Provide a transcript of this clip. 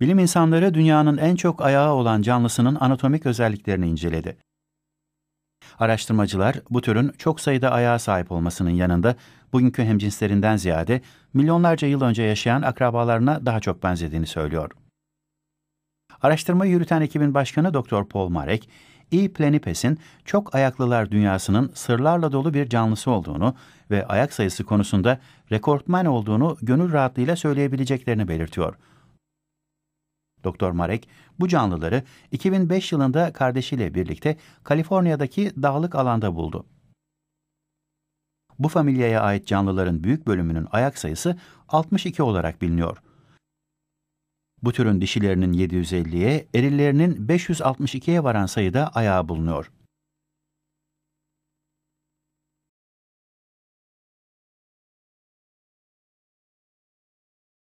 Bilim insanları dünyanın en çok ayağı olan canlısının anatomik özelliklerini inceledi. Araştırmacılar bu türün çok sayıda ayağa sahip olmasının yanında bugünkü hemcinslerinden ziyade milyonlarca yıl önce yaşayan akrabalarına daha çok benzediğini söylüyor. Araştırmayı yürüten ekibin başkanı Dr. Paul Marek, E. planipes'in çok ayaklılar dünyasının sırlarla dolu bir canlısı olduğunu ve ayak sayısı konusunda rekortman olduğunu gönül rahatlığıyla söyleyebileceklerini belirtiyor. Dr. Marek, bu canlıları 2005 yılında kardeşiyle birlikte Kaliforniya'daki dağlık alanda buldu. Bu familyaya ait canlıların büyük bölümünün ayak sayısı 62 olarak biliniyor. Bu türün dişilerinin 750'ye, erillerinin 562'ye varan sayıda ayağı bulunuyor.